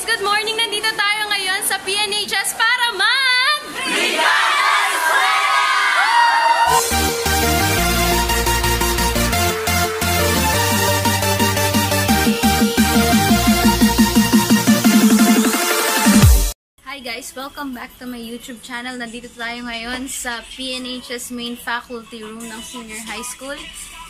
guys! Good morning! Nandito tayo ngayon sa PNHS para mag... Hi guys! Welcome back to my YouTube channel. Nandito tayo ngayon sa PNHS Main Faculty Room ng Senior High School.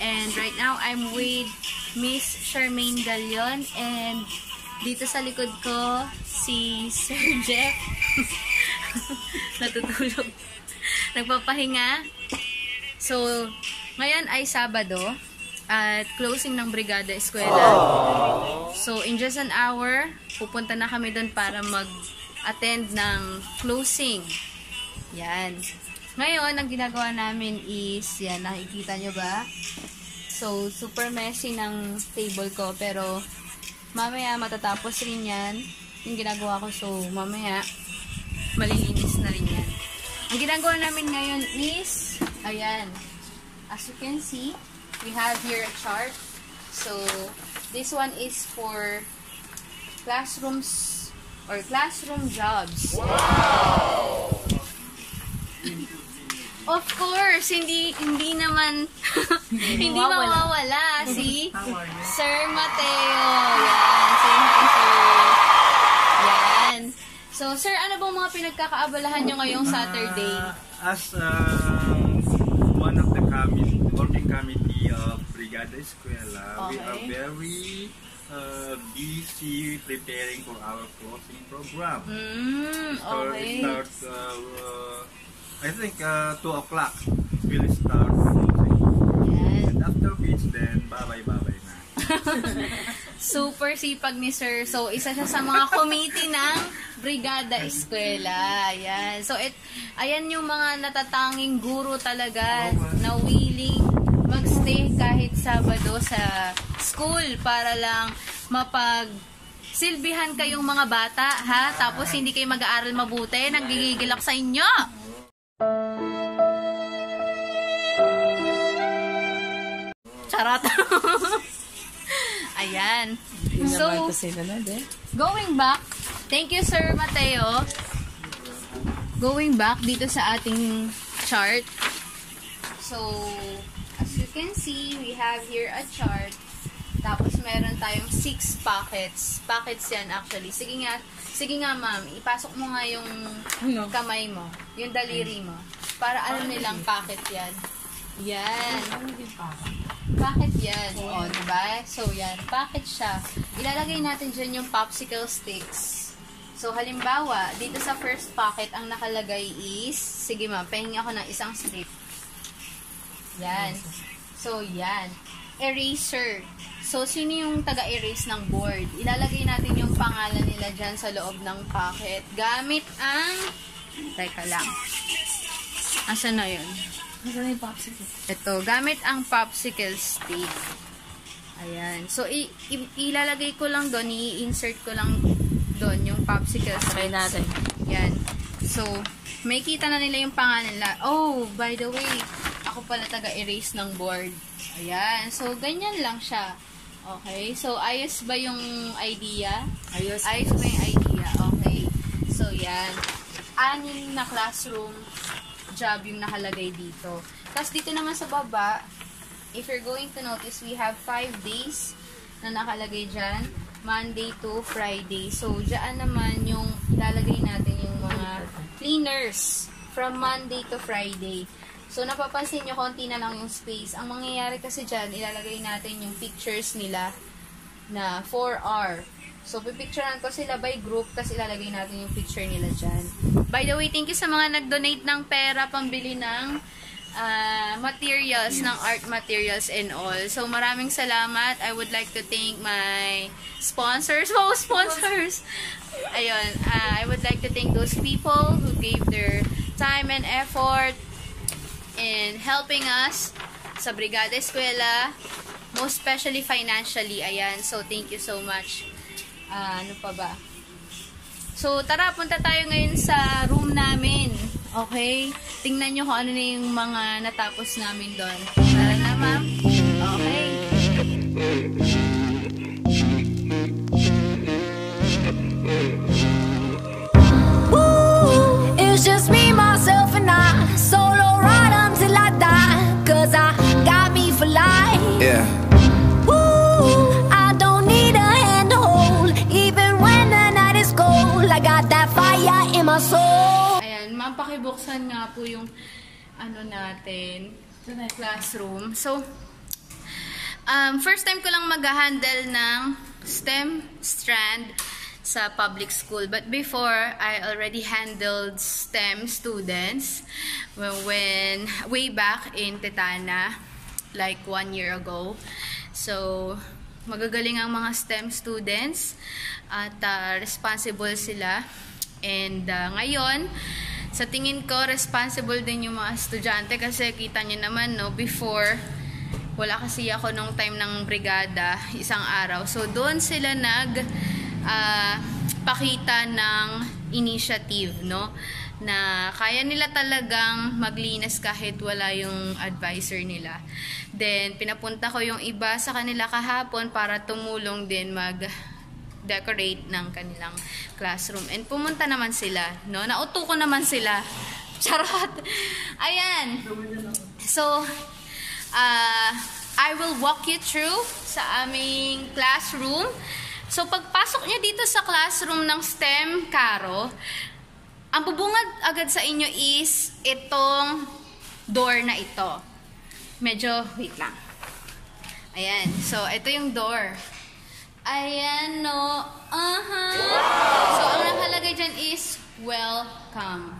And right now, I'm with Miss Charmaine Galion. And dito sa likod ko, si Sir Jeff. Natutulog. Nagpapahinga. So, ngayon ay Sabado at closing ng Brigada Eskwela. So, in just an hour, pupunta na kami doon para mag-attend ng closing. Yan. Ngayon, ang ginagawa namin is, yan, nakikita nyo ba? So, super messy ng table ko, pero mamaya matatapos rin yan. Yung ginagawa ko, so mamaya malilinis na rin yan. Ang ginagawa namin ngayon is, ayan, as you can see, we have here a chart. So, this one is for classrooms or classroom jobs. Of course, hindi hindi naman hindi mawawala si Sir Mateo. Yan, sir. Yan. So, sir, ano bang mga pinagkakaabalahan nyo ngayong Saturday? Uh, as um, one of the committee, working committee of Brigada Escuela, we are Okay. very uh, busy preparing for our closing program. Mm, okay. it starts, uh, uh, I think, uh, 2 o'clock will start. Yan. And after which, then bye-bye-bye na. Super sipag ni Sir. So, isa siya sa mga committee ng Brigada Eskwela. Ayan. So, it, ayan yung mga natatanging guro talaga na willing magstay kahit Sabado sa school para lang mapag silbihan kayong mga bata, ha? Tapos hindi kayo mag-aaral mabuti. Nagigigil ako sa inyo. Charot. Ayan. So, going back, thank you Sir Mateo. Going back dito sa ating chart. So, as you can see, we have here a chart. Tapos meron tayong six pockets. Pockets yan actually. Sige nga, sige nga ma'am, ipasok mo nga yung kamay mo, yung daliri mo. Para alam nilang pocket yan. Yan. Packet yan. O, diba? So, yan. Packet siya. Ilalagay natin dyan yung popsicle sticks. So, halimbawa, dito sa first pocket, ang nakalagay is, sige ma'am, pahingi ako ng isang strip. Yan. So, yan. Eraser. So, sino yung taga-erase ng board? Ilalagay natin yung pangalan nila dyan sa loob ng pocket. Gamit ang... Teka lang. Asan na yun? Ito, gamit ang popsicle stick. Ayan. So, ilalagay ko lang doon, i-insert ko lang doon yung popsicle stick. natin. Yan. So, may kita na nila yung pangalan nila. Oh, by the way, ako pala taga-erase ng board. Ayan. So, ganyan lang siya. Okay. So, ayos ba yung idea? Ayos. Ayos ba yung idea? Okay. So, yan. Anim na classroom job yung nakalagay dito. Tapos dito naman sa baba, if you're going to notice, we have 5 days na nakalagay dyan. Monday to Friday. So, dyan naman yung ilalagay natin yung mga cleaners from Monday to Friday. So, napapansin nyo, konti na lang yung space. Ang mangyayari kasi dyan, ilalagay natin yung pictures nila na 4R. So, pipicturean ko sila by group, tapos ilalagay natin yung picture nila dyan. By the way, thank you sa mga nag-donate ng pera pambili ng ah, materials, ng art materials and all. So, maraming salamat. I would like to thank my sponsors. Wow, sponsors! Ayun, ah, I would like to thank those people who gave their time and effort in helping us sa Brigada Eskwela, most especially financially. Ayan, so thank you so much. Ah, ano pa ba? So, tara, punta tayo ngayon sa room namin. Okay? Tingnan nyo kung ano na yung mga natapos namin doon. Tara na, ma'am. Okay. My soul. Ayan, ma'am, pakibuksan nga po yung ano natin, classroom. So, um, first time ko lang mag-handle ng STEM strand sa public school. But before, I already handled STEM students when, when way back in Tetana, like one year ago. So, magagaling ang mga STEM students at uh, responsible sila. And uh, ngayon, sa tingin ko, responsible din yung mga estudyante kasi kita nyo naman, no, before, wala kasi ako nung time ng brigada, isang araw. So, doon sila nag ah, pakita ng initiative, no? Na kaya nila talagang maglinis kahit wala yung advisor nila. Then, pinapunta ko yung iba sa kanila kahapon para tumulong din mag decorate ng kanilang classroom. And pumunta naman sila, no? Nauto ko naman sila. Charot! Ayan! So, uh, I will walk you through sa aming classroom. So, pagpasok niyo dito sa classroom ng STEM, Caro, ang bubungad agad sa inyo is itong door na ito. Medyo, wait lang. Ayan. So, ito yung door. Ayan, no. Aha. So, ang nakalagay dyan is, welcome.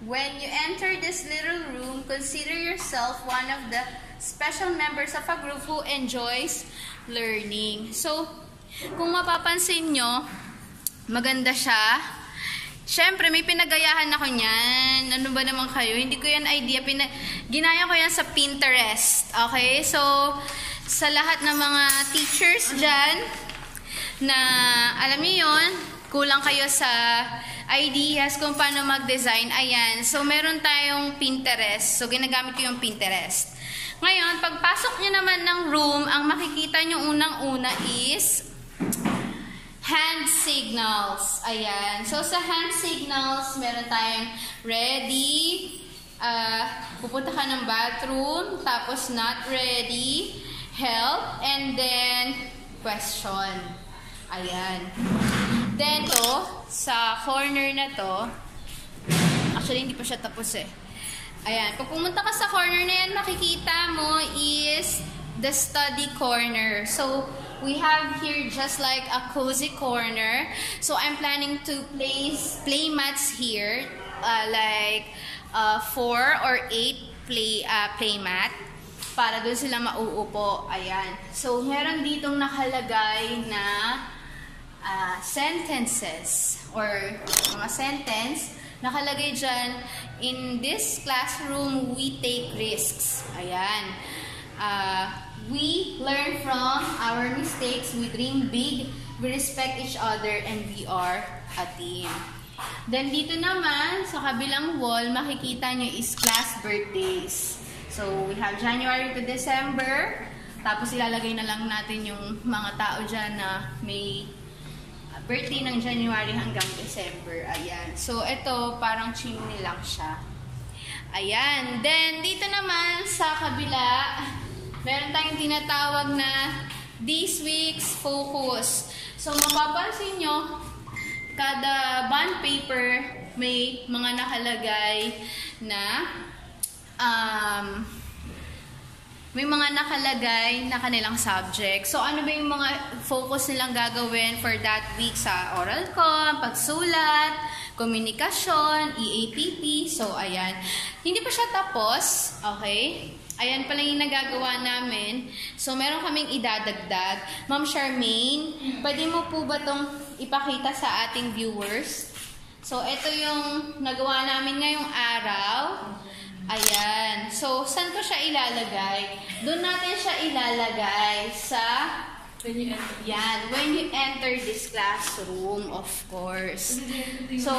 When you enter this little room, consider yourself one of the special members of a group who enjoys learning. So, kung mapapansin nyo, maganda siya. Siyempre, may pinagayahan ako niyan. Ano ba naman kayo? Hindi ko yan idea. Pina ginaya ko yan sa Pinterest. Okay? So, sa lahat ng mga teachers dyan, na alam niyo yon kulang kayo sa ideas kung paano mag-design. Ayan. So, meron tayong Pinterest. So, ginagamit ko yung Pinterest. Ngayon, pagpasok nyo naman ng room, ang makikita nyo unang-una is hand signals. Ayan. So, sa hand signals, meron tayong ready, uh, pupunta ka ng bathroom, tapos not ready, help, and then question. Ayan. Then, to, sa corner na to, actually, hindi pa siya tapos eh. Ayan. Pag pumunta ka sa corner na yan, makikita mo is the study corner. So, we have here just like a cozy corner. So, I'm planning to place play mats here, uh, like uh, four or eight play uh, play mat para doon sila mauupo. Ayan. So, meron ditong nakalagay na uh, sentences or mga sentence. Nakalagay dyan, in this classroom, we take risks. Ayan. Uh, we learn from our mistakes, we dream big, we respect each other, and we are a team. Then dito naman, sa kabilang wall, makikita nyo is class birthdays. So, we have January to December. Tapos ilalagay na lang natin yung mga tao dyan na may birthday ng January hanggang December. Ayan. So, ito, parang chimney lang siya. Ayan. Then, dito naman sa kabila, meron tayong tinatawag na this week's focus. So, mapapansin nyo, kada bond paper may mga nakalagay na um, may mga nakalagay na kanilang subject. So, ano ba yung mga focus nilang gagawin for that week sa oral com, pagsulat, komunikasyon, EAPP. So, ayan. Hindi pa siya tapos. Okay? Ayan pala yung nagagawa namin. So, meron kaming idadagdag. Ma'am Charmaine, pwede mo po ba itong ipakita sa ating viewers? So, ito yung nagawa namin ngayong araw. Ayan. So, saan ko siya ilalagay? Doon natin siya ilalagay sa... When you enter. Yan. When you enter this classroom, of course. So,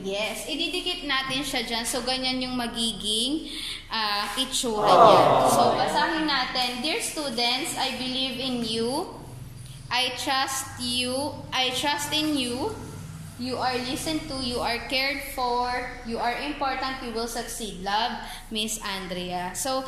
yes. Ididikit natin siya dyan. So, ganyan yung magiging uh, itsura niya. So, basahin natin. Dear students, I believe in you. I trust you. I trust in you. You are listened to. You are cared for. You are important. You will succeed. Love, Miss Andrea. So,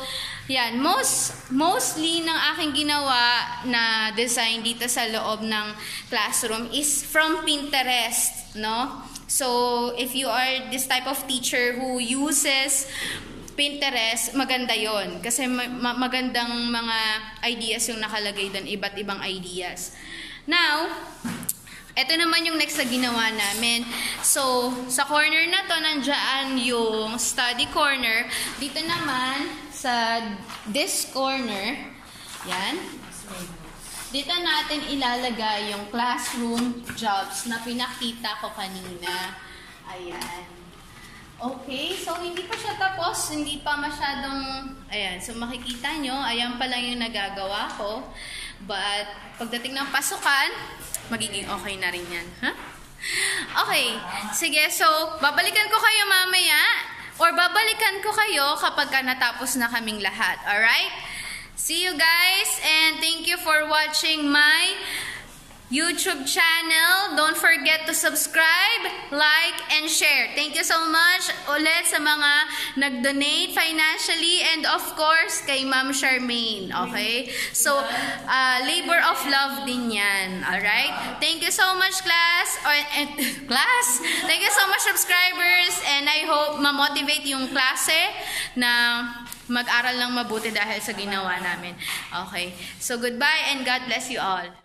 yan. Most, mostly ng aking ginawa na design dito sa loob ng classroom is from Pinterest. No? So, if you are this type of teacher who uses Pinterest, maganda yon Kasi ma- magandang mga ideas yung nakalagay doon, iba't ibang ideas. Now, ito naman yung next na ginawa namin. So, sa corner na to, nandyan yung study corner. Dito naman, sa this corner, yan. Dito natin ilalagay yung classroom jobs na pinakita ko kanina. Ayan. Okay, so hindi pa siya tapos, hindi pa masyadong, ayan, so makikita nyo, ayan pa lang yung nagagawa ko. But, pagdating ng pasukan, magiging okay na rin yan. Huh? Okay, sige, so, babalikan ko kayo mamaya, or babalikan ko kayo kapag ka natapos na kaming lahat, alright? See you guys, and thank you for watching my YouTube channel. Don't forget to subscribe, like, and share. Thank you so much ulit sa mga nag-donate financially and of course kay Ma'am Charmaine. Okay? So, uh, labor of love din yan. Alright? Thank you so much class. Or, and, class? Thank you so much subscribers and I hope ma-motivate yung klase na mag-aral lang mabuti dahil sa ginawa namin. Okay. So, goodbye and God bless you all.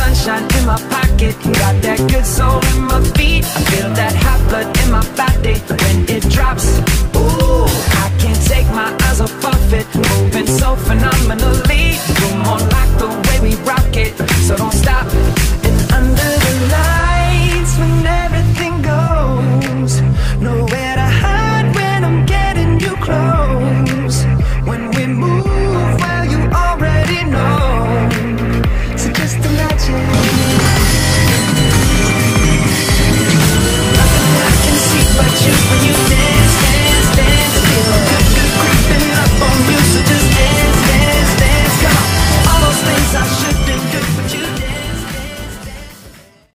sunshine in my pocket, got that good soul in my feet. I feel that hot blood in my body when it drops. Ooh, I can't take my eyes off of it, moving so phenomenally. You're more like the way we rock it, so don't stop.